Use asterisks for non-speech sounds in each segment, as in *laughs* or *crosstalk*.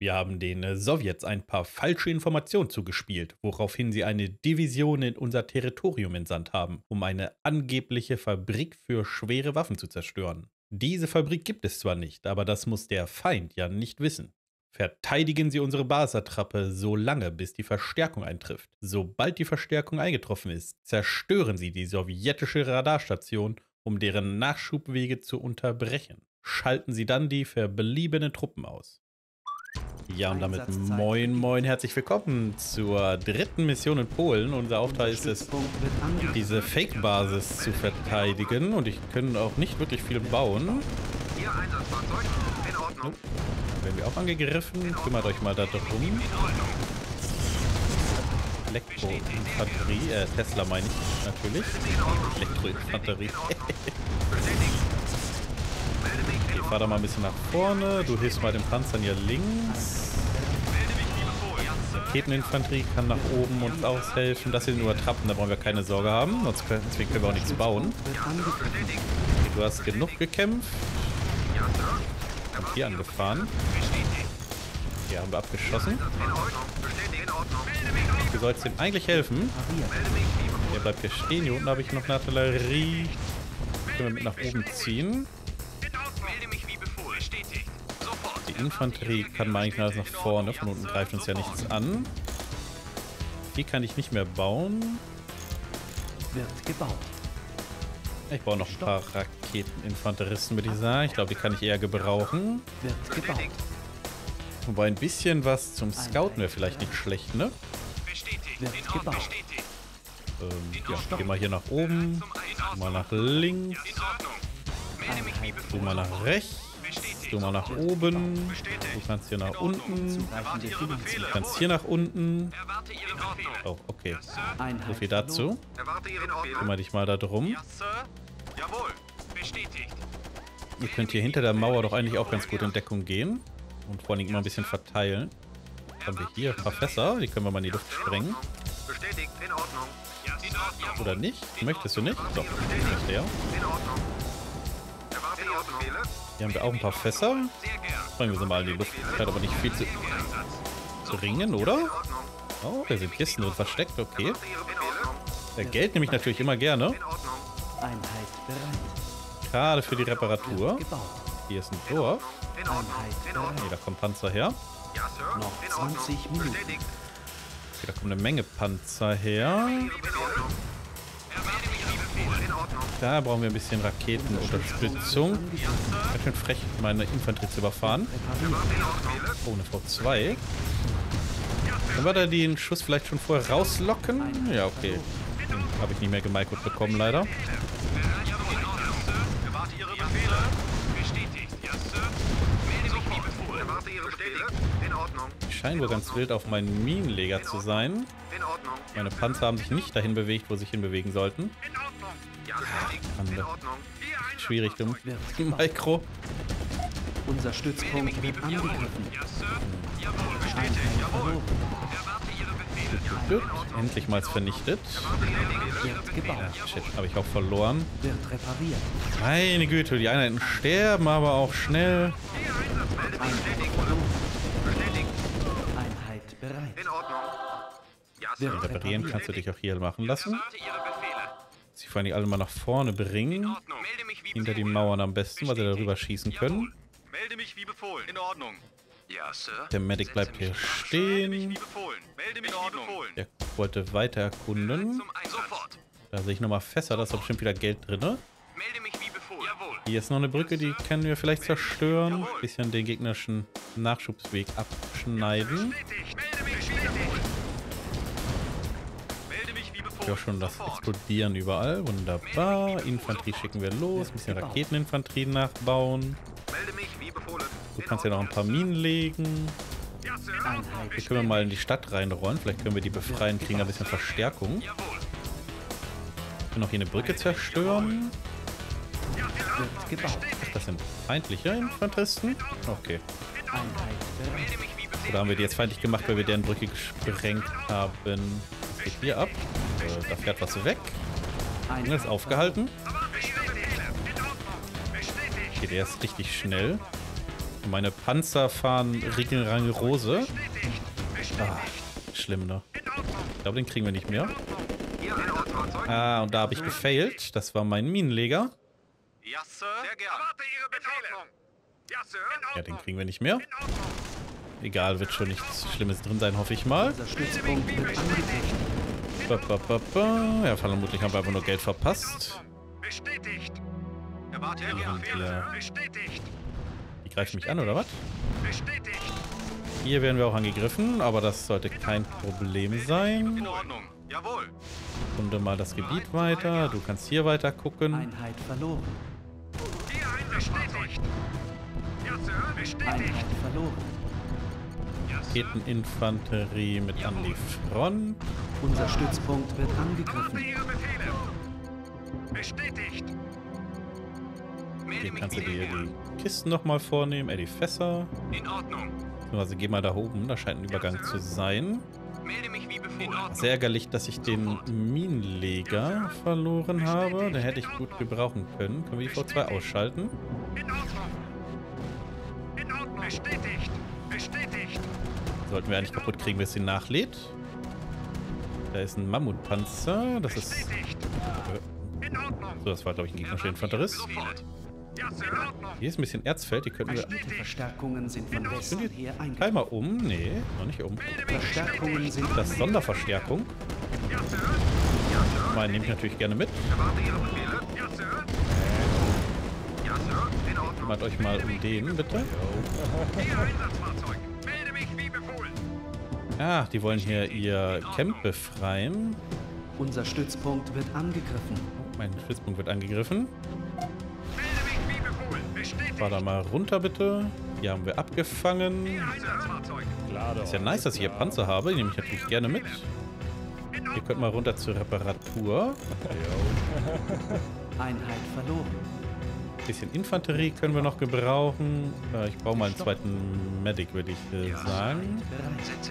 Wir haben den äh, Sowjets ein paar falsche Informationen zugespielt, woraufhin sie eine Division in unser Territorium entsandt haben, um eine angebliche Fabrik für schwere Waffen zu zerstören. Diese Fabrik gibt es zwar nicht, aber das muss der Feind ja nicht wissen. Verteidigen Sie unsere Basertrappe so lange, bis die Verstärkung eintrifft. Sobald die Verstärkung eingetroffen ist, zerstören Sie die sowjetische Radarstation, um deren Nachschubwege zu unterbrechen. Schalten Sie dann die verbliebenen Truppen aus. Ja, und damit moin moin, herzlich willkommen zur dritten Mission in Polen. Unser Auftrag ist es, diese Fake-Basis zu verteidigen und ich kann auch nicht wirklich viel bauen. Oh, werden wir auch angegriffen. Kümmert euch mal darum. Elektroinfanterie, äh, Tesla meine ich natürlich. Elektroinfanterie. *laughs* okay, fahr da mal ein bisschen nach vorne. Du hilfst mal den Panzern hier links. Raketeninfanterie kann nach oben uns aushelfen. Das sind nur Trappen, da brauchen wir keine Sorge haben. Sonst können, deswegen können wir auch nichts bauen. Okay, du hast genug gekämpft. Kommt hier angefahren. Hier haben wir abgeschossen. Du sollst ihm eigentlich helfen. Der bleibt hier stehen. Hier unten habe ich noch eine Artillerie. Können wir mit nach oben ziehen. Infanterie kann man eigentlich alles nach vorne. Von unten greift uns ja nichts an. Die kann ich nicht mehr bauen. Wird gebaut. Ich baue noch ein paar Raketeninfanteristen, würde ich sagen. Ich glaube, die kann ich eher gebrauchen. Wird gebaut. Wobei ein bisschen was zum Scouten wäre vielleicht nicht schlecht, ne? Wird gebaut. Ähm, ja, geh mal hier nach oben. Mal nach links. Mal nach rechts. Du mal nach oben. Du kannst hier nach unten. Du kannst hier nach unten. Oh, okay. So viel dazu. Kümmere dich mal da drum. Ihr könnt hier hinter der Mauer doch eigentlich auch ganz gut in Deckung gehen. Und vor allem immer ein bisschen verteilen. Haben wir hier ein paar Fässer. Die können wir mal in die Luft sprengen. Oder nicht? Möchtest du nicht? Doch, möchte ja. Hier haben wir auch ein paar Fässer. Sprengen wir sie mal in die Luft. Scheint aber nicht viel zu bringen, oder? Oh, da sind Kisten drin versteckt. Okay. Der Geld nehme ich natürlich immer gerne. Gerade für die Reparatur. Hier ist ein Dorf. Nee, da kommt Panzer her. Noch 20 Minuten. Okay, da kommt eine Menge Panzer her. Da brauchen wir ein bisschen Raketenunterstützung. Ganz schön frech, meine Infanterie zu überfahren. Oh, eine V2. Können wir da den Schuss vielleicht schon vorher rauslocken? Ja, okay. Habe ich nicht mehr gemikert bekommen, leider. Ich scheine wohl ganz wild auf meinen Minenleger zu sein. Meine Panzer haben sich nicht dahin bewegt, wo sie sich hinbewegen sollten. Ande. Schwierig, dumm. Mikro. Unser Stützpunkt wird angegriffen. Endlich mal vernichtet. Wird gebaut. Shit, habe ich auch verloren. Wird repariert. Meine Güte, die Einheiten sterben aber auch schnell. Einheit bereit. Wird reparieren kannst du dich auch hier machen lassen. Sie vor allem alle mal nach vorne bringen. Hinter die Mauern am besten, weil sie darüber schießen können. Melde mich wie befohlen. In Ordnung. Ja, Sir. Der Medic bleibt hier stehen. Wie befohlen. Melde mich in Ordnung. Der wollte weiter erkunden. Da sehe ich nochmal Fässer, da ist doch bestimmt wieder Geld drin. Melde mich wie befohlen. Jawohl. Hier ist noch eine Brücke, die können wir vielleicht zerstören. Bisschen den gegnerischen Nachschubsweg abschneiden. Ja, schon das. Explodieren überall. Wunderbar. Infanterie schicken wir los. Ein bisschen Raketeninfanterie nachbauen. Du kannst ja noch ein paar Minen legen. Hier können wir mal in die Stadt reinrollen. Vielleicht können wir die befreien, kriegen ein bisschen Verstärkung. Wir können auch hier eine Brücke zerstören. Gebaut. Das sind feindliche Infanteristen. Okay. Oder haben wir die jetzt feindlich gemacht, weil wir deren Brücke gesprengt haben? Was geht hier ab? Da fährt was weg. Der ist aufgehalten. Okay, der ist richtig schnell. Meine Panzer fahren Ringelrange Rose. Ah, schlimm, ne? Ich glaube, den kriegen wir nicht mehr. Ah, und da habe ich gefailt. Das war mein Minenleger. Ja, Sir. Sehr. Ja, den kriegen wir nicht mehr. Egal, wird schon nichts Schlimmes drin sein, hoffe ich mal. Unser Stützpunkt wird angegriffen. Ba, ba, ba, ba. Ja, vermutlich haben wir einfach nur Geld verpasst. Bestätigt. Erwarte Befehle. Bestätigt. Die greifen mich an, oder was? Bestätigt. Hier werden wir auch angegriffen, aber das sollte kein Problem sein. In Ordnung. Jawohl. Runde mal das Gebiet weiter. Du kannst hier weiter gucken. Einheit verloren. Hier Einsatzfahrzeug. Ja, Sir. Bestätigt. Einheit verloren. Raketeninfanterie mit an die Front. Unser Stützpunkt wird angegriffen. Bestätigt. Hier kannst du dir die Kisten nochmal vornehmen. Äh, die Fässer. In Ordnung. Also geh mal da oben. Da scheint ein Übergang zu sein. Melde mich wie befohlen. Sehr ärgerlich, dass ich den Minenleger verloren habe. Den hätte ich gut gebrauchen können. Können wir die V2 ausschalten? In Ordnung. Ordnung. Bestätigt. Bestätigt. Sollten wir eigentlich kaputt kriegen, bis sie nachlädt. Da ist ein Mammutpanzer. Das ist... Ordnung. So, das war, glaube ich, ein gegnerischer Infanterist. Hier ist ein bisschen Erzfeld. Die könnten wir... Die Verstärkungen sind von Westen die her Einmal um? Nee, noch nicht um. Verstärkungen sind Das Sonderverstärkung. Ja, Sir. Ja, Sir. Meine nehme ich natürlich gerne mit. Erwarte Ihre Befehle. Kümmert euch mal um den, bitte. Ah, die wollen hier ihr Camp befreien. Unser Stützpunkt wird angegriffen. Mein Stützpunkt wird angegriffen. Fahr da mal runter, bitte. Hier haben wir abgefangen. Ist ja nice, dass ich hier Panzer habe. Die nehme ich natürlich gerne mit. Ihr könnt mal runter zur Reparatur. Einheit verloren. Bisschen Infanterie können wir noch gebrauchen. Äh, ich brauche mal einen zweiten Medic, würde ich äh, sagen.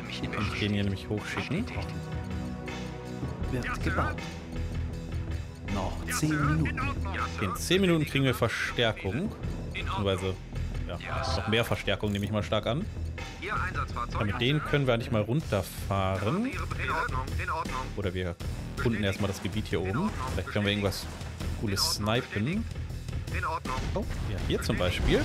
Ich den hier nämlich hochschicken. Wird gebaut. Noch 10 Minuten. In Ordnung. Ja, Sir. In 10 Minuten kriegen wir Verstärkung. Beziehungsweise, ja, noch mehr Verstärkung nehme ich mal stark an. Ja, mit denen können wir eigentlich mal runterfahren. Oder wir erkunden erstmal das Gebiet hier oben. Vielleicht können wir irgendwas cooles snipen. In Ordnung. Oh, ja, hier zum Beispiel.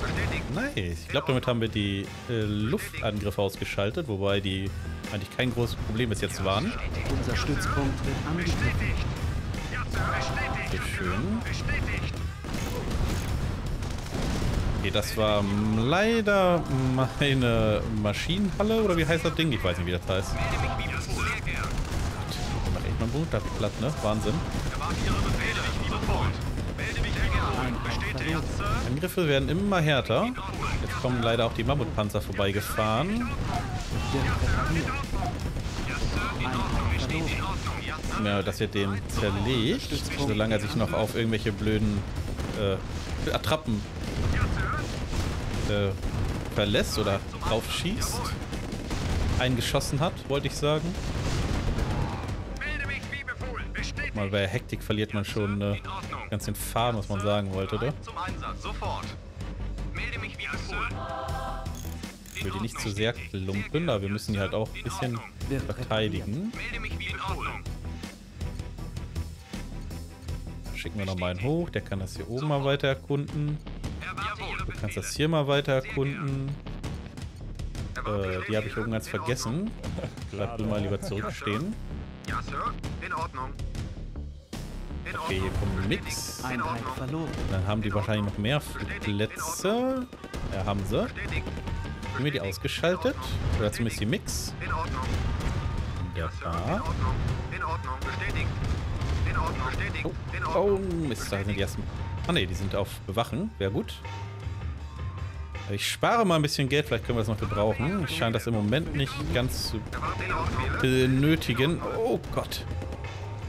Bestätigt. Nice. Ich glaube, damit haben wir die äh, Luftangriffe ausgeschaltet, wobei die eigentlich kein großes Problem bis jetzt waren. Unser Stützpunkt wird angegriffen. Sehr schön. Okay, das war leider meine Maschinenhalle, oder wie heißt das Ding? Ich weiß nicht, wie das heißt. Mach echt mein Bruder platt, ne? Wahnsinn. Angriffe werden immer härter. Jetzt kommen leider auch die Mammutpanzer vorbeigefahren. Ja, dass ihr den zerlegt, solange er sich noch auf irgendwelche blöden äh, Attrappen äh, verlässt oder drauf schießt. Eingeschossen hat, wollte ich sagen. Mal bei Hektik verliert man schon äh, ganz den Faden, was man sagen wollte, oder? Bereit Zum Einsatz. Sofort. Melde mich wie befohlen. Ich will die nicht zu sehr klumpen, aber wir müssen die halt auch ein bisschen verteidigen. Schicken wir noch mal einen hoch, der kann das hier oben mal weiter erkunden. Du kannst das hier mal weiter erkunden. Äh, die habe ich oben ganz vergessen. *laughs* Bleib du mal lieber zurückstehen. Ja, Sir. In Ordnung. Okay, hier kommt ein Mix. Einheit verloren. Dann haben die wahrscheinlich noch mehr Plätze. Ja, haben sie. Haben wir die ausgeschaltet? Oder zumindest die Mix. In Ordnung. Ja, Sir. In Wunderbar. Ordnung. In Ordnung. Bestätigt. In Ordnung. Bestätigt. In Oh, Ordnung. Mist, da sind die ersten. Ah ne, die sind auf Bewachen. Wäre gut. Ich spare mal ein bisschen Geld, vielleicht können wir das noch gebrauchen. Ich scheine das im Moment nicht ganz zu benötigen. Oh Gott.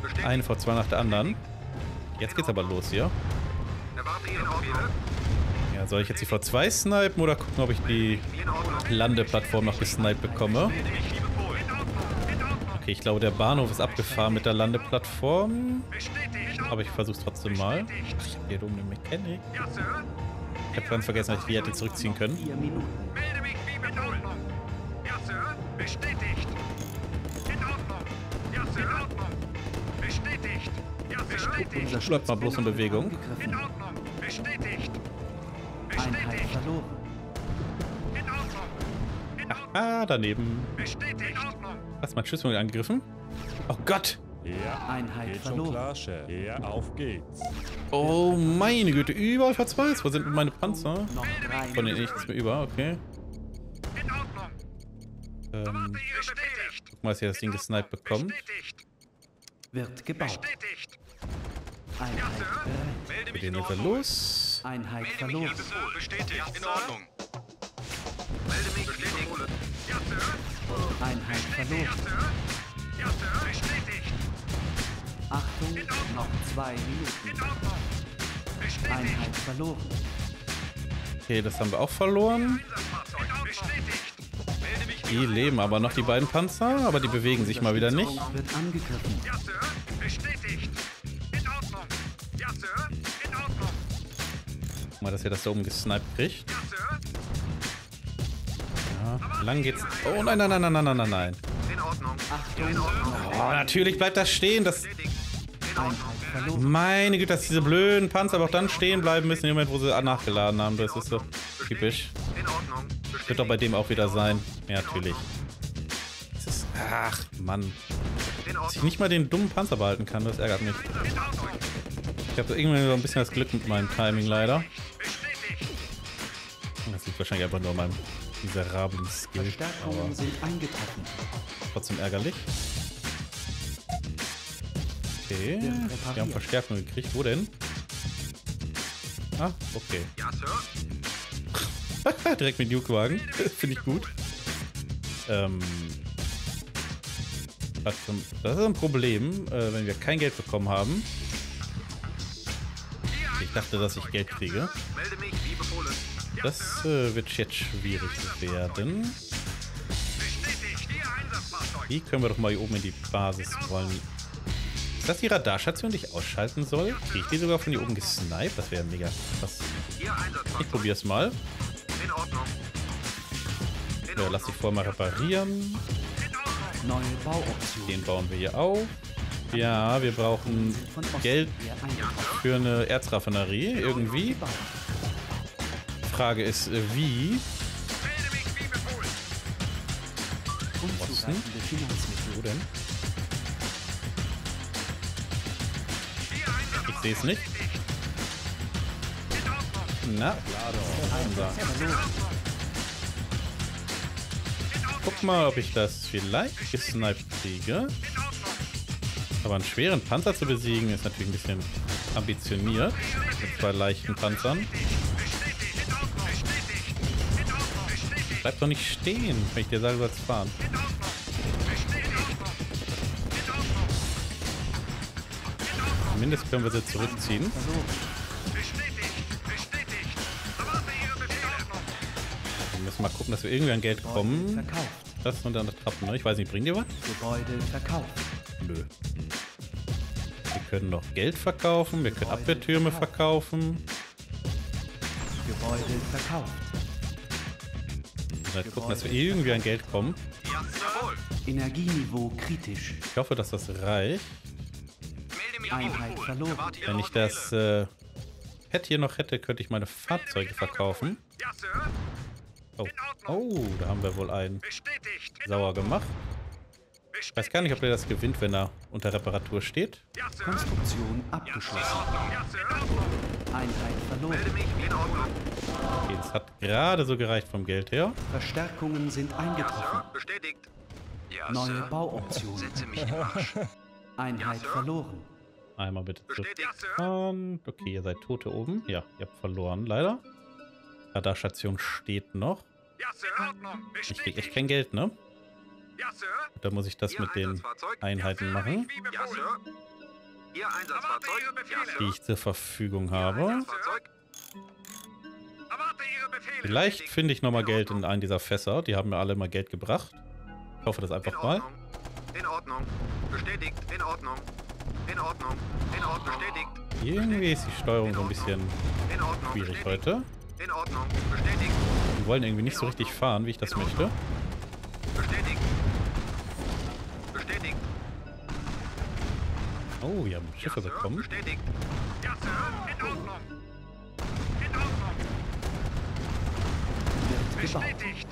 Bestätigt. Eine vor zwei nach der anderen. Jetzt geht's aber los hier. Ja, soll ich jetzt die V2 snipen oder gucken, ob ich die. Landeplattform noch gesniped bekomme? Okay, ich glaube, der Bahnhof ist abgefahren mit der Landeplattform. Bestätigt. Aber ich versuch's trotzdem mal. Ach, ich hab hier oben eine Mechanik. Vielleicht habe ganz vergessen, dass ich die hätte zurückziehen können. Vier Unser Bleibt mal bloß in Bewegung. In. Ordnung. Bestätigt. Einheit Bestätigt. verloren. In Ordnung. In Ordnung. Ah, daneben. Bestätigt. In Ordnung. Hast du mein Schiffsmodell angegriffen? Oh Gott! Ja, Einheit geht schon verloren. klar, Chef. Ja, auf geht's. Oh meine Güte, überall verzweifelt. Wo sind denn meine Panzer? Noch drei Von denen nichts mehr über, okay. In Ordnung. Ähm, guck mal, dass ihr das Ding gesniped bekommt. Bestätigt. Wird gebaut. Bestätigt. Einheit bereit. Melde Wir gehen jetzt los. Einheit verloren. Bestätigt. In Ordnung. Melde mich bestätigt. Ja, Sir. Einheit verloren. Ja, Sir. Bestätigt. Achtung, noch zwei In Minuten. Ordnung. Bestätigt. Einheit verloren. Okay, das haben wir auch verloren. Melde mich Die leben aber noch, die beiden Panzer, aber die bewegen sich mal wieder nicht. Wird angegriffen. Ja, Sir. Bestätigt. Guck mal, dass ihr das da oben gesniped kriegt. Ja, lang geht's. Oh nein, nein, nein, nein, nein, nein, nein, nein. Oh, natürlich bleibt das stehen. Das. Meine Güte, dass diese blöden Panzer aber auch dann stehen bleiben müssen, im Moment, wo sie nachgeladen haben. Das ist so typisch. Wird doch bei dem auch wieder sein. Ja, natürlich. Ist, ach, Mann. Dass ich nicht mal den dummen Panzer behalten kann, das ärgert mich. Habe irgendwie so ein bisschen das Glück mit meinem Timing leider. Das liegt wahrscheinlich einfach nur an meinem miserablen Skill. Aber Verstärkungen sind eingetroffen. trotzdem ärgerlich. Okay, wir haben Verstärkung gekriegt. Wo denn? Ah, okay. Ja, Sir. *laughs* Direkt mit Nukewagen. *laughs* Finde ich gut. Ähm. Das ist ein Problem, äh, wenn wir kein Geld bekommen haben. Ich dachte, dass ich Geld kriege. Das äh, wird jetzt schwierig werden. Die können wir doch mal hier oben in die Basis rollen. Ist das die Radarstation, die ich ausschalten soll? Kriege ich die sogar von hier oben gesniped? Das wäre mega krass. Ich Einsatzfahrzeug. probier's mal. Ja, lass dich vorher mal reparieren. Den bauen wir hier auf. Ja, wir brauchen Geld für eine Erzraffinerie irgendwie. Frage ist, äh, wie? Finanzmittel. Wo denn? Ich sehe es nicht. Na. Guck mal, ob ich das vielleicht gesniped kriege. Aber einen schweren Panzer zu besiegen ist natürlich ein bisschen ambitioniert. Mit zwei leichten Panzern. Bleib doch nicht stehen, wenn ich dir sage, du sollst fahren. Zumindest können wir sie zurückziehen. Wir müssen mal gucken, dass wir irgendwie an Geld kommen. Das und dann Trappen, ne? Ich weiß nicht, bringt ihr was? Gebäude verkauft. Nö. Wir können noch Geld verkaufen, wir können Abwehrtürme verkaufen. Gebäude verkauft. Dann gucken, dass wir irgendwie an Geld kommen. Energieniveau kritisch. Ich hoffe, dass das reicht. Einheit verloren. Wenn ich das äh, Pad hier noch hätte, könnte ich meine Fahrzeuge verkaufen. Oh, oh da haben wir wohl einen sauer gemacht. Ich weiß gar nicht, ob der das gewinnt, wenn er unter Reparatur steht. Konstruktion abgeschlossen. Einheit verloren. Okay, das hat gerade so gereicht vom Geld her. Verstärkungen sind eingetroffen. Bestätigt. Ja, Neue. Bauoptionen. Setze mich im Arsch. *laughs* Einheit verloren. Einmal bitte zurückfahren. Okay, ihr seid Tote oben. Ja, ihr habt verloren, leider. Radarstation steht noch. Ich krieg echt kein Geld, ne? Ja, Sir. Da muss ich das Ihr mit den. Einheiten Ja, Sir. machen, Ja, Sir. Ihr Einsatzfahrzeug. Die ich zur Verfügung habe. Vielleicht finde ich nochmal In Geld in einen dieser Fässer. Die haben mir alle mal Geld gebracht. Ich hoffe das In einfach mal. Ordnung. In Ordnung. Bestätigt. In Ordnung. In Ordnung. In Ordnung. Bestätigt. Irgendwie ist die Steuerung so ein bisschen In Ordnung. schwierig Bestätigt. heute. In Ordnung. Bestätigt. Die wollen irgendwie nicht so richtig fahren, wie ich das möchte. Oh, wir haben Schiffe ja, Sir. bekommen. Bestätigt. Ja, Sir. In Ordnung. In Ordnung. Bestätigt.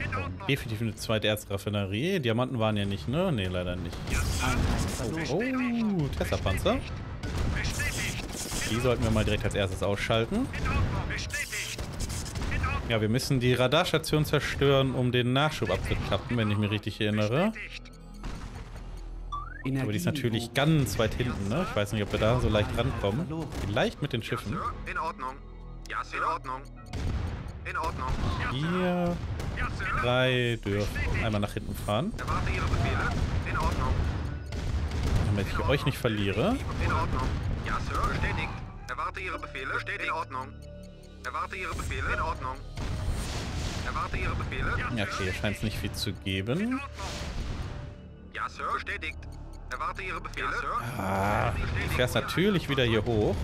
In Ordnung. Definitiv eine zweite Erzraffinerie. Diamanten waren ja nicht, ne? Ne, leider nicht. Ja. Oh, Tesla-Panzer. Bestätigt. Die sollten wir mal direkt als erstes ausschalten. Ja, wir müssen die Radarstation zerstören, um den Nachschub abzuklappen, wenn ich mich richtig erinnere. Bestätigt. Aber die ist natürlich ganz weit hinten, ne? Ich weiß nicht, ob wir da so leicht rankommen. Vielleicht mit den Schiffen. In Ordnung. Ja, Sir. In Ordnung. In Ordnung. Hier drei dürfen einmal nach hinten fahren, Erwarte Ihre Befehle. In Ordnung. damit ich euch nicht verliere. In Ordnung. Ja, Sir. Bestätigt. Erwarte Ihre Befehle. Bestätigt. In Ordnung. Erwarte Ihre Befehle. In Ordnung. Erwarte Ihre Befehle. Ja, okay, hier scheint es nicht viel zu geben. Ja, Sir. Bestätigt. Erwarte Ihre Befehle. Ja, Sir. Ah, du fährst natürlich wieder hier hoch.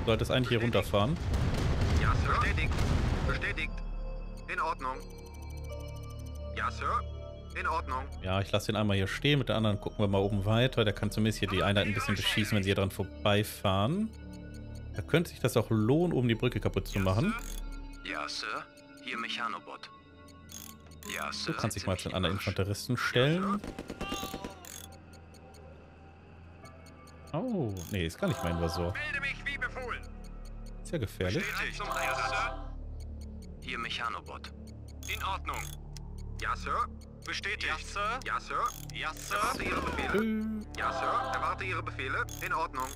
Du solltest eigentlich hier runterfahren. Ja, Sir. Bestätigt. Bestätigt. In Ordnung. Ja, Sir. In Ordnung. Ja, ich lasse den einmal hier stehen. Mit der anderen gucken wir mal oben weiter. Der kann zumindest hier die Einheit ein bisschen beschießen, wenn sie hier dran vorbeifahren. Da könnte sich das auch lohnen, um die Brücke kaputt zu machen. Ja, Sir. Hier Mechanobot. Ja, Du kannst dich mal zu den anderen Infanteristen stellen. Oh, nee, ist gar nicht mein Invasor. Melde mich wie befohlen. Ist ja gefährlich. Bestätigt. Zum Einsatz, Sir. Hier Mechanobot. In Ordnung. Ja, Sir. Bestätigt. Ja, Sir. Ja, Sir. Ja, Sir. Erwarte Ihre Befehle. Äh, Ja, Sir. Erwarte Ihre Befehle. In Ordnung.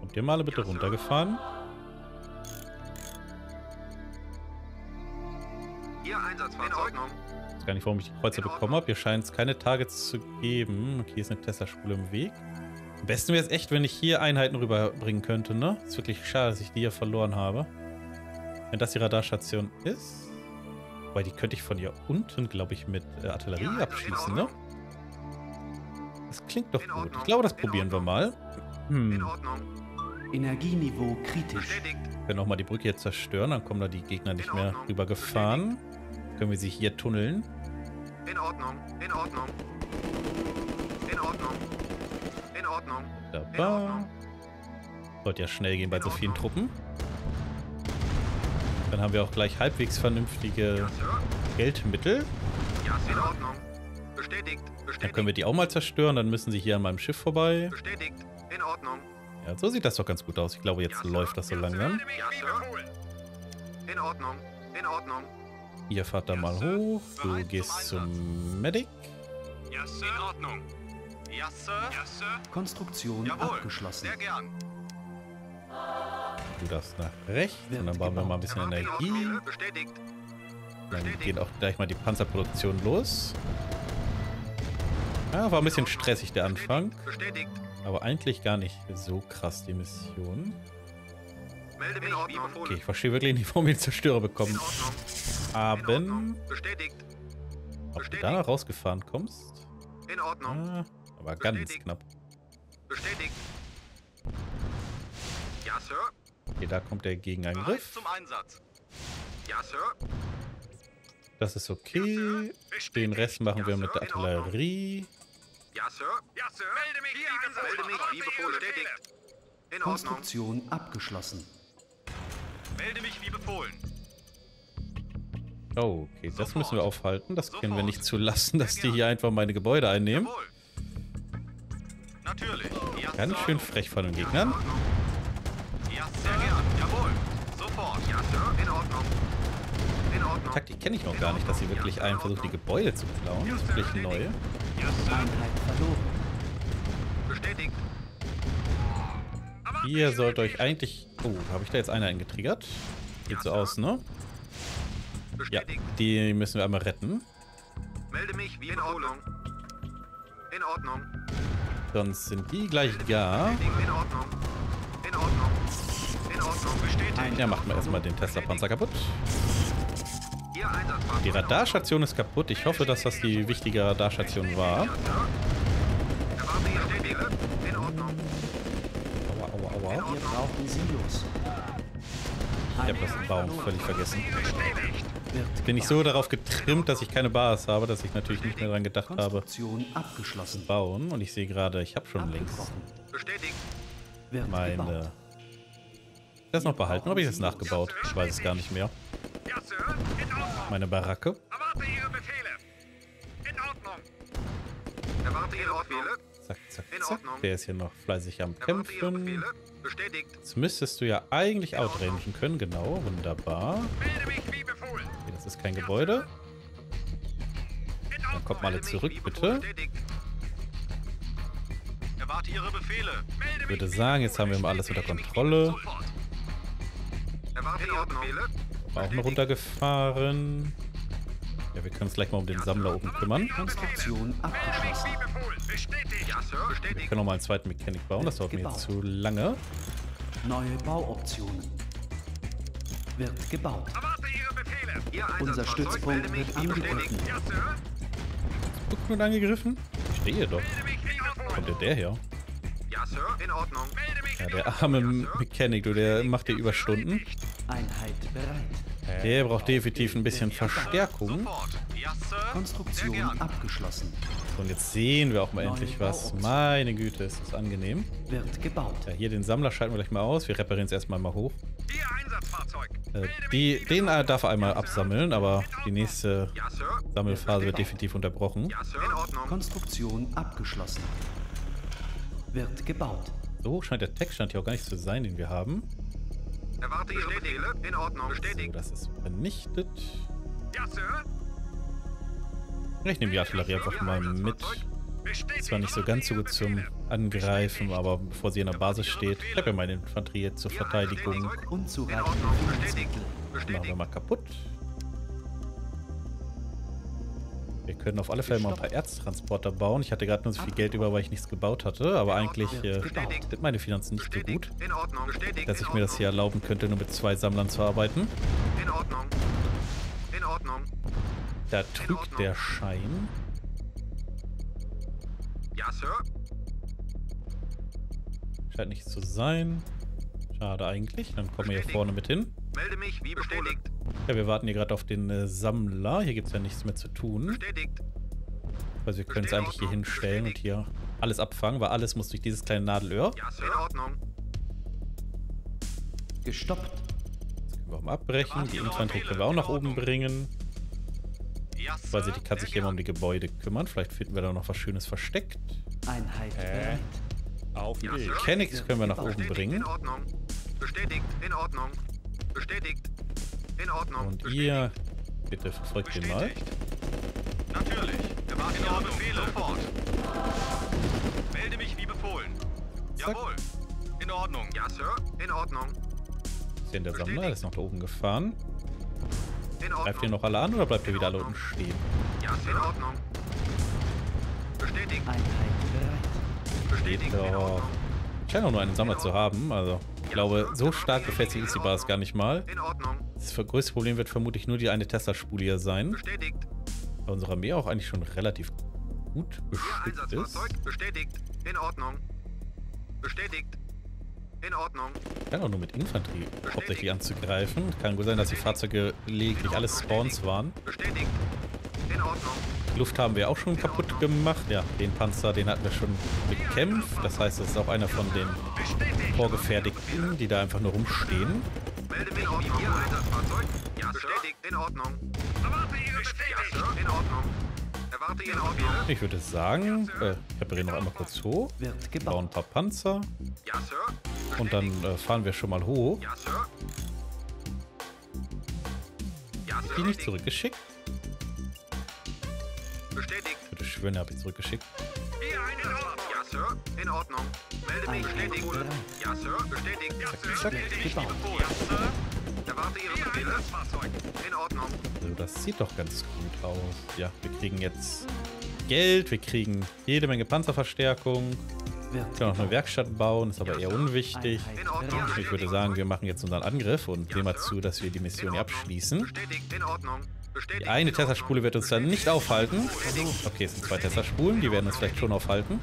Kommt ihr mal alle bitte runtergefahren? Ihr Einsatzfahrzeug. In Ordnung. Ich weiß gar nicht, warum ich die Kreuzer bekommen habe. Hier scheint es keine Targets zu geben. Okay, hier ist eine Tesla-Spule im Weg. Am besten wäre es echt, wenn ich hier Einheiten rüberbringen könnte, ne? Ist wirklich schade, dass ich die hier verloren habe. Wenn das die Radarstation ist. Weil die könnte ich von hier unten, glaube ich, mit äh, Artillerie Ja, in abschießen, ne? Das klingt doch In gut. Ich glaube, das In probieren wir mal. In Hm. Ordnung. Energieniveau kritisch. Bestätigt. Wir können auch mal die Brücke jetzt zerstören, dann kommen da die Gegner nicht In mehr rübergefahren. Können wir sie hier tunneln. In Ordnung. In Ordnung. In Ordnung. Ordnung. Wunderbar. Sollte ja schnell gehen bei so vielen. Truppen. Dann haben wir auch gleich halbwegs vernünftige Ja. Geldmittel. Ja, Sir. In Ordnung. Bestätigt. Dann Bestätigt. können wir die auch mal zerstören. Dann müssen sie hier an meinem Schiff vorbei. Bestätigt. In Ordnung. Ja, so sieht das doch ganz gut aus. Ich glaube, jetzt Ja, läuft das so Ja, langsam. Ja. In Ordnung. In Ordnung. Ihr fahrt da mal hoch. Du Bereit zum gehst Einsatz. zum Medic. Ja, Sir. In Ordnung. Ja, Sir. Ja, Sir. Konstruktion Jawohl. abgeschlossen. Sehr gern. Du darfst nach rechts. Und dann bauen wir mal ein bisschen Ihre Energie. Bestätigt. Dann geht auch gleich mal die Panzerproduktion los. Ja, war ein bisschen stressig der Anfang. Bestätigt. Aber eigentlich gar nicht so krass die Mission. Melde mich wie befohlen. Okay, ich verstehe wirklich nicht, warum wir den Zerstörer bekommen haben. Ob du da rausgefahren kommst? In Ordnung. Ah, ganz Bestätigt. knapp. Bestätigt. Ja, Sir. Okay, da kommt der Gegenangriff. zum Einsatz. Ja, Sir. Das ist okay. Den Rest machen wir mit der Artillerie. Ja, Sir. Ja, Sir. Melde mich wie befohlen. Melde mich wie befohlen. Ordnung. Konstruktion abgeschlossen. Melde mich wie befohlen. Oh, okay, das müssen wir aufhalten. Das können wir Sofort. nicht zulassen, dass die hier einfach meine Gebäude einnehmen. Jawohl. Natürlich. Ja, Ganz Sir. schön frech von den Gegnern. Ja, sehr gern. Jawohl. Sofort. Ja, Sir. In Ordnung. In Ordnung. Taktik kenne ich noch gar nicht, dass sie wirklich einen versucht, die Gebäude zu klauen. Das ist wirklich neu. Ihr sollt euch eigentlich... Oh, habe ich da jetzt einer eingetriggert? Sieht so aus, ne? Ja, Bestätigt. die müssen wir einmal retten. Melde mich wie in Ordnung. In Ordnung. Sonst sind die gleich gar. Bestätigt. In Ordnung. In Ordnung. In Ordnung. Bestätigt. Ja, macht mal erstmal den Tesla-Panzer kaputt. Die Radarstation ist kaputt. Ich hoffe, dass das die wichtige Radarstation war. Aua, aua, aua. Wir brauchen Silos. Ich habe das Baum völlig vergessen. Wird Bin ich so darauf getrimmt, dass ich keine Basis habe, dass ich natürlich nicht mehr daran gedacht habe, abgeschlossen. bauen. Und ich sehe gerade, ich habe schon links. Bestätigt. Meine... Das noch behalten, oder habe ich das nachgebaut? Ich weiß es gar nicht mehr. Meine Baracke. Erwarte Ihre Befehle. In Ordnung. Erwarte Ihre Befehle. Zack, zack, zack. Der ist hier noch fleißig am Kämpfen. Jetzt müsstest du ja eigentlich outrangen können. Genau, wunderbar. Melde mich wie das ist kein Gebäude. Ordnung. kommt mal alle zurück, bitte. Ich würde sagen, jetzt haben wir mal alles unter Kontrolle. Sofort. Erwarte Ihre Befehle. War auch noch runtergefahren. Ja, wir können uns gleich mal um den Sammler oben kümmern. Konstruktion abgeschlossen. Wir können noch mal einen zweiten Mechanik bauen. Das dauert mir jetzt zu lange. Neue Bauoptionen. Wird gebaut. Unser Stützpunkt wird angegriffen. Guck nun angegriffen. Ich stehe doch. Kommt befohlen. der, der her? Ja, Sir. In Ordnung. Ja, der arme. Mechanik, du, der macht hier Überstunden. Einheit bereit. Der braucht definitiv ein bisschen Verstärkung. Konstruktion abgeschlossen. So, und jetzt sehen wir auch mal endlich was. Meine Güte, ist das angenehm. Wird gebaut. Ja, hier den Sammler schalten wir gleich mal aus. Wir reparieren es erstmal mal hoch. Äh, die, den darf er einmal absammeln, aber die nächste. Sammelphase wird definitiv unterbrochen. Konstruktion abgeschlossen. Wird gebaut. So hoch scheint der Textstand hier auch gar nicht zu sein, den wir haben. Erwarte Ihre Befehle. In Ordnung. So, Bestätigt. das ist vernichtet. Ja, Sir. Ich nehme die Artillerie einfach mal mit. Zwar nicht so ganz so gut zum Angreifen, aber bevor sie in der Basis steht. Ich habe ja meine Infanterie jetzt zur Verteidigung. Führungsmittel. Machen wir mal kaputt. Können auf alle Fälle mal ein paar Erztransporter bauen. Ich hatte gerade nur so viel Geld über, weil ich nichts gebaut hatte. Aber eigentlich äh, sind meine Finanzen nicht so gut, dass ich mir das hier erlauben könnte, nur mit zwei Sammlern zu arbeiten. In Ordnung. In Ordnung. Da trügt der Schein. Ja, Sir. Scheint nicht zu sein. Schade eigentlich. Dann kommen wir hier vorne mit hin. Melde mich wie bestätigt. Ja, wir warten hier gerade auf den äh, Sammler. Hier gibt es ja nichts mehr zu tun. Bestätigt. Also wir können es eigentlich hier hinstellen und hier alles abfangen, weil alles muss durch dieses kleine Nadelöhr. Ja, Sir. In Ordnung. Gestoppt. Das können wir auch mal abbrechen. Die Infanterie können wir auch nach oben bringen. Ja, Weil sie Sir. die kann sich hier mal um die Gebäude kümmern. Vielleicht finden wir da noch was Schönes versteckt. Einheit bereit. Auf Ja. Sir. Mechanics können wir nach oben Bestätigt. bringen. In Ordnung. Bestätigt. In Ordnung. Bestätigt. In Ordnung. Und Bestätigt. ihr, bitte verfolgt den mal. Bestätigt. Natürlich. Erwarte Ihre Befehle. Sofort. Melde mich wie befohlen. Zack. Jawohl. In Ordnung. Ja, Sir. In Ordnung. Ist hier der Sammler? Der ist noch da oben gefahren. In Ordnung. Bleibt ihr noch alle an oder bleibt ihr wieder alle unten stehen? Ja, Sir. In Ordnung. Bestätigt. Einheit bereit. Bestätigt. Geht doch. Ich scheine auch nur einen Sammler zu haben. Also, ich glaube, so stark befestigt ist die Basis gar nicht mal. Das größte Problem wird vermutlich nur die eine Tesla-Spule hier sein. Bestätigt. Weil unsere Armee auch eigentlich schon relativ gut bestückt ist. Bestätigt. In Ordnung. Bestätigt. In Ordnung. Ja, auch nur mit Infanterie hauptsächlich anzugreifen. Kann gut sein, dass die Fahrzeuge lediglich alles Spawns waren. Bestätigt. In Ordnung. Luft haben wir auch schon kaputt gemacht. Ja, den Panzer, den hatten wir schon bekämpft. Das heißt, das ist auch einer von den. Vorgefertigten, die da einfach nur rumstehen. Melde mich in Ihr Einsatzfahrzeug. Ja, Bestätigt. In Ordnung. Erwarte Ihre Befehle. Ja, Sir. In Ordnung. Erwarte Ihre Befehle. Ich würde sagen, äh, ich repariere noch einmal kurz hoch, Wird bauen ein paar Panzer Ja, Sir. und dann äh, fahren wir schon mal hoch. Ja, Sir. Ja, Sir. Die nicht zurückgeschickt? Bestätigt. Würde schwören, habe ich zurückgeschickt. Ihr Einsatzfahrzeug. Ja, Sir. In Ordnung. Melde mich. Bestätigt. Ja, Sir. Bestätigt. Ja, Sir. zack. Befohlen. Ja, Sir. Erwarte Ihre Befehle. In Ordnung. Also das sieht doch ganz gut aus. Ja, wir kriegen jetzt Geld, wir kriegen jede Menge Panzerverstärkung. Wir können auch eine Werkstatt bauen, ist aber eher unwichtig. In Ordnung. Ich würde sagen, wir machen jetzt unseren Angriff und sehen mal zu, dass wir die Mission hier abschließen. Die eine. Tesla-Spule wird uns dann nicht aufhalten. Okay, es sind zwei Tesla-Spulen, die werden uns vielleicht schon aufhalten.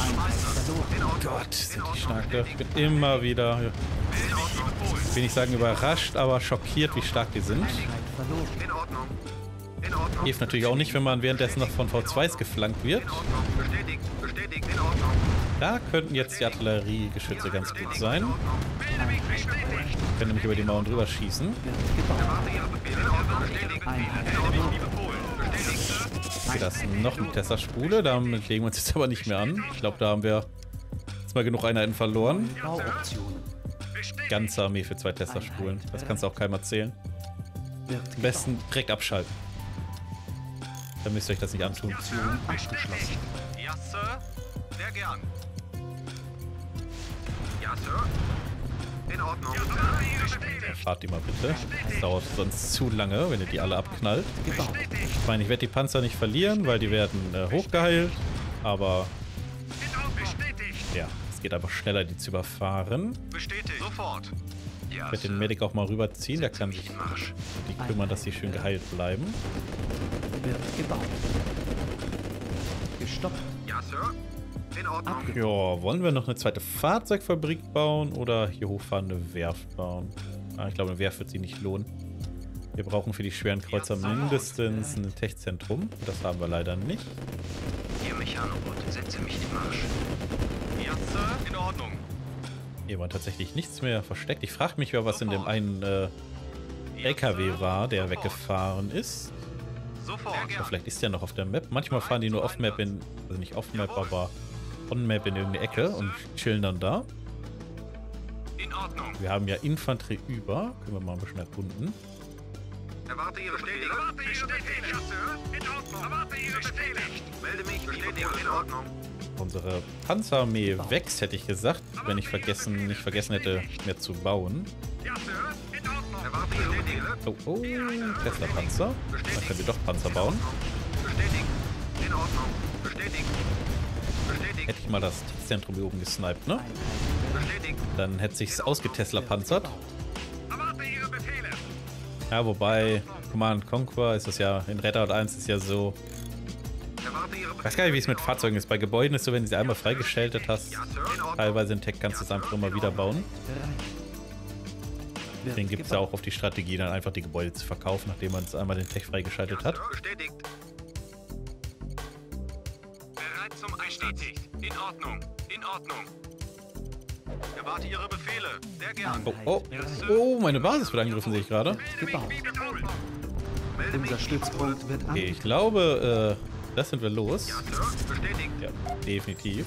Einheit Gott, sind die stark. Ich bin immer wieder, ich will nicht sagen überrascht, aber schockiert, wie stark die sind. Hilft natürlich auch nicht, wenn man währenddessen noch von V2s geflankt wird. Da könnten jetzt die Artilleriegeschütze ganz gut sein. Bestätigt. Können nämlich über die Mauern drüber schießen. Hier, das ist noch eine Tesla-Spule. Damit legen wir uns jetzt aber nicht mehr an. Ich glaube, da haben wir jetzt mal genug Einheiten verloren. Ganze Armee für zwei Tesla-Spulen. Das kannst du auch keinem erzählen. Am besten direkt abschalten. Dann müsst ihr euch das nicht antun. Abgeschlossen. Ja, Sir. Sehr gern. Ja, Sir. In Ordnung. Fahrt die mal bitte. Das dauert sonst zu lange, wenn ihr die alle abknallt. Gebaut. Ich meine, ich werde die Panzer nicht verlieren, weil die werden äh, hochgeheilt. Aber ja, es geht einfach schneller, die zu überfahren. Bestätigt. Sofort. Ja, Ich werde den Medic auch mal rüberziehen. Der kann sich die kümmern, dass sie schön geheilt bleiben. Wird gebaut. Gestoppt. Ja, Sir. In Ordnung. Abge Ja, wollen wir noch eine zweite Fahrzeugfabrik bauen oder hier hochfahren eine Werft bauen? Ah, ich glaube, eine Werft wird sich nicht lohnen. Wir brauchen für die schweren Kreuzer mindestens ein Tech-Zentrum. Das haben wir leider nicht. Hier, Mechanobot. Setze mich in Marsch. Ja, Sir. In Ordnung. Hier war tatsächlich nichts mehr versteckt. Ich frage mich, wer was in dem einen äh, LKW war, der weggefahren ist. Sofort. Aber vielleicht ist der noch auf der Map. Manchmal fahren die nur off-Map in, also nicht off-Map, aber on-Map in irgendeine Ecke und chillen dann da. In Ordnung. Wir haben ja Infanterie über. Können wir mal ein bisschen erkunden. Erwarte Ihre Befehle. Erwarte Ihre Sir. In Ordnung. Erwarte Ihre Befehle. Melde mich. Bestätigung. In Ordnung. Unsere Panzerarmee wächst, hätte ich gesagt, wenn ich vergessen, nicht vergessen hätte, mehr zu bauen. Ja, Sir. In Ordnung. Erwarte Ihre Befehle. Oh, oh, Tesla-Panzer. Dann können wir doch Panzer bauen. Bestätigt. In Ordnung. Bestätigt. Hätte ich mal das Zentrum hier oben gesniped, ne? Dann hätte sich's ausgetesla-panzert. Ja, wobei Command Conquer ist das ja, in Red Alert 1 ist ja so, ich weiß gar nicht, wie es mit Fahrzeugen ist. Bei Gebäuden ist so, wenn du sie einmal freigeschaltet hast, teilweise in Tech kannst du es einfach immer wieder bauen. Deswegen gibt es ja auch auf die Strategie, dann einfach die Gebäude zu verkaufen, nachdem man es einmal den Tech freigeschaltet hat. Bestätigt. In Ordnung. In Ordnung. Erwarte Ihre Befehle. Sehr gern. Oh, oh, oh, meine Basis wird angegriffen, sehe ich gerade. Unser Stützpunkt wird Okay, angegriffen. ich glaube, äh, das sind wir los. Ja, Sir. Bestätigt. Ja, definitiv.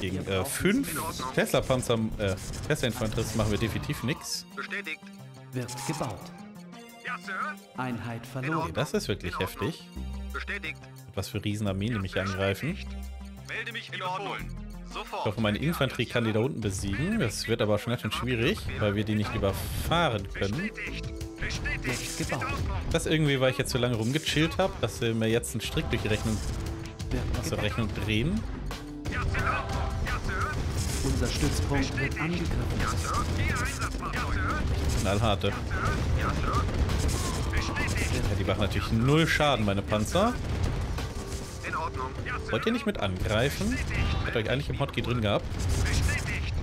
Gegen äh, fünf Tesla-Panzer, äh, Tesla-Infanteristen machen wir definitiv nichts. Bestätigt. Wird gebaut. Ja, Sir. Einheit Okay, verloren. das ist wirklich heftig. Bestätigt. Was für Riesenarmeen die mich angreifen. Melde mich in Ordnung. Sofort. Ich hoffe, meine Infanterie kann die da unten besiegen. Das wird aber schon ganz schön schwierig, weil wir die nicht überfahren können. Das irgendwie, weil ich jetzt so lange rumgechillt habe, dass wir mir jetzt einen Strick durch die Rechnung, Wird aus der gebaut. Rechnung drehen. Unser Stützpunkt wird angegriffen. Knallharte. Ja, die machen natürlich null Schaden, meine Panzer. Wollt ihr nicht mit angreifen? Hätte euch eigentlich im Hotkey drin gehabt. Bestätigt.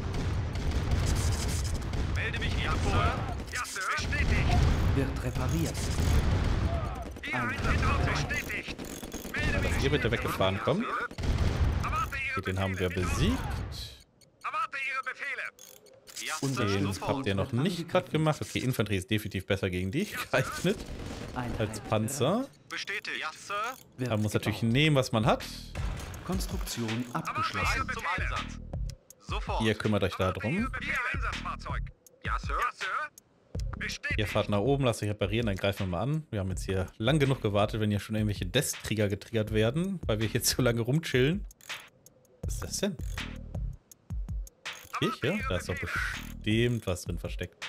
Melde mich hier vor. Ja, Sir. Bestätigt. Wird repariert. Dass ihr bitte weggefahren kommt. Den haben wir besiegt. Erwarte Ihre Befehle. Ja, Unser Den habt ihr noch nicht gerade gemacht. Okay, Infanterie ist definitiv besser gegen die *laughs* geeignet als Panzer. Bestätigt. Ja, Sir. Wird Man muss natürlich nehmen, was man hat. Konstruktion abgeschlossen. Ihr kümmert euch darum. Ihr fahrt nach oben, lasst euch reparieren, dann greifen wir mal an. Wir haben jetzt hier lang genug gewartet, wenn hier schon irgendwelche Death-Trigger getriggert werden, weil wir jetzt *laughs* so lange rumchillen. Was ist das denn? Kirche? Da ist doch bestimmt was drin versteckt.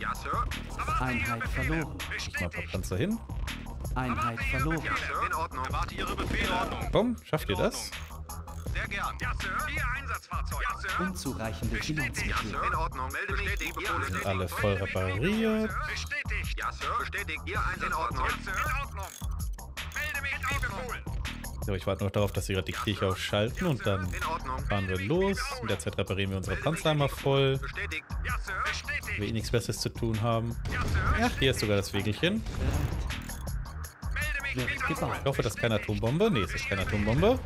Ja, Sir. Einheit verloren. Ich mal ein paar. Panzer hin. Einheit verloren. Ja, Sir. In Ordnung. Erwarte Ihre Befehle. In Ordnung. Komm, schafft ihr das? Sehr gern. Ja, Sir. Ihr Einsatzfahrzeug. Ja, Sir. Unzureichende. Ja, Finanzmittel. Sir. In Ordnung. Melde mich. Bestätigt. Ihr Einsatzfahrzeug. Alle voll repariert. Bestätigt. Ja, Sir. Bestätigt. Ihr Einsatzfahrzeug. Ja, Sir. In Ordnung. Melde mich. Befohlen. So, ich warte noch darauf, dass sie gerade die Kirche aufschalten und dann fahren wir los. In der Zeit reparieren wir unsere Panzer einmal voll, wir eh nichts Besseres zu tun haben. Ja, hier ist sogar das Wegelchen. Ich hoffe, das ist keine Atombombe. Nee, es ist keine Atombombe.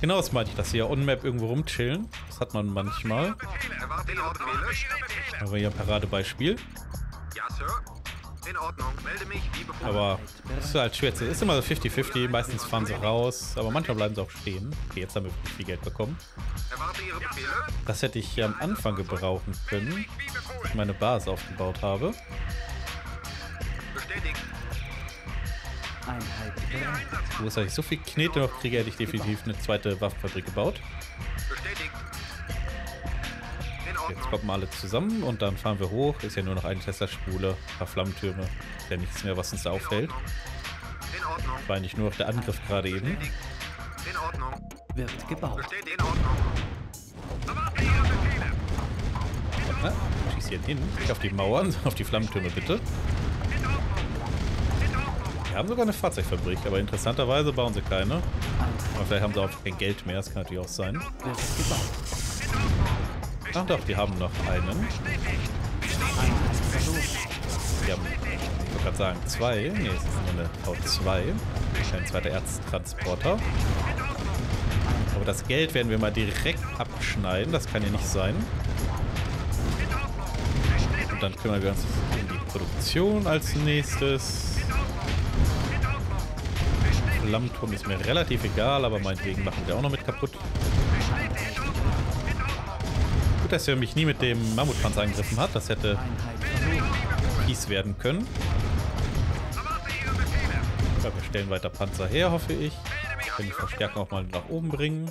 Genau das meinte ich, dass sie ja on-map irgendwo rumchillen. Das hat man manchmal. Aber hier ein Paradebeispiel. In Ordnung. Melde mich wie befohlen. Aber es ist halt schwer. Es ist immer so 50-50. Meistens fahren sie raus. Aber manchmal bleiben sie auch stehen. Okay, jetzt haben wir wirklich viel Geld bekommen. Das hätte ich am Anfang gebrauchen können, als ich meine Base aufgebaut habe. Bestätigt. Wo ich so viel Knete noch kriege, hätte ich definitiv eine zweite Waffenfabrik gebaut. Jetzt kommen alle zusammen und dann fahren wir hoch. Ist ja nur noch eine Tesla-Spule, ein paar Flammentürme. Ist ja nichts mehr, was uns da auffällt. In Ordnung. War eigentlich nur noch der Angriff gerade eben. In Ordnung. Wird gebaut. Bestätigt. In Ordnung. Erwarte Ihre Befehle. Na, schieß hier hin. Nicht auf die Mauern, *laughs* sondern auf die Flammentürme bitte. In Ordnung. In Ordnung. Wir haben sogar eine Fahrzeugfabrik, aber interessanterweise bauen sie keine. Aber vielleicht haben sie auch kein Geld mehr, das kann natürlich auch sein. wird gebaut. Ach doch, die haben noch einen. Die haben, ich wollte gerade sagen, zwei. Nee, es ist nur eine V2. Ein zweiter Erztransporter. Aber das Geld werden wir mal direkt abschneiden. Das kann ja nicht sein. Und dann kümmern wir uns um die Produktion als nächstes. Flammenturm ist mir relativ egal, aber meinetwegen machen wir auch noch mit kaputt. Gut, dass er mich nie mit dem Mammutpanzer angegriffen hat. Das hätte fies werden können. Ja, wir stellen weiter Panzer her, hoffe ich. Können die Verstärkung auch mal nach oben bringen.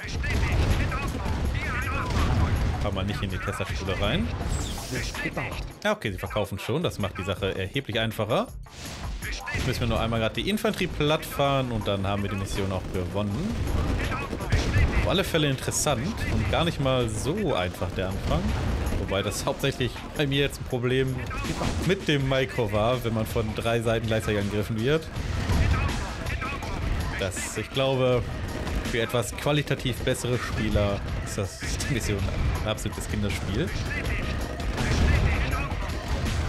Kann man nicht in die Tesla-Spule rein. Ja, okay, sie verkaufen schon. Das macht die Sache erheblich einfacher. Jetzt müssen wir nur einmal gerade die Infanterie platt fahren und dann haben wir die Mission auch gewonnen. Alle Fälle interessant und gar nicht mal so einfach der Anfang. Wobei das hauptsächlich bei mir jetzt ein Problem mit dem Micro war, wenn man von drei Seiten gleichzeitig angegriffen wird. Das, ich glaube, für etwas qualitativ bessere Spieler ist das *laughs* die Mission ein absolutes Kinderspiel.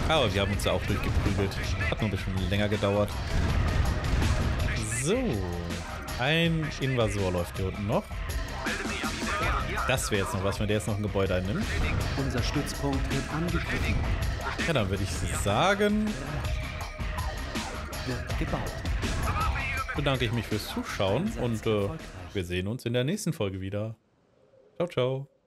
Aber wir haben uns da auch durchgeprügelt. Hat nur ein bisschen länger gedauert. So. Ein Invasor läuft hier unten noch. Das wäre jetzt noch was, wenn der jetzt noch ein Gebäude einnimmt. Unser Stützpunkt wird angegriffen. Ja, dann würde ich sagen, Wird gebaut. bedanke ich mich fürs Zuschauen und äh, wir sehen uns in der nächsten Folge wieder. Ciao, ciao.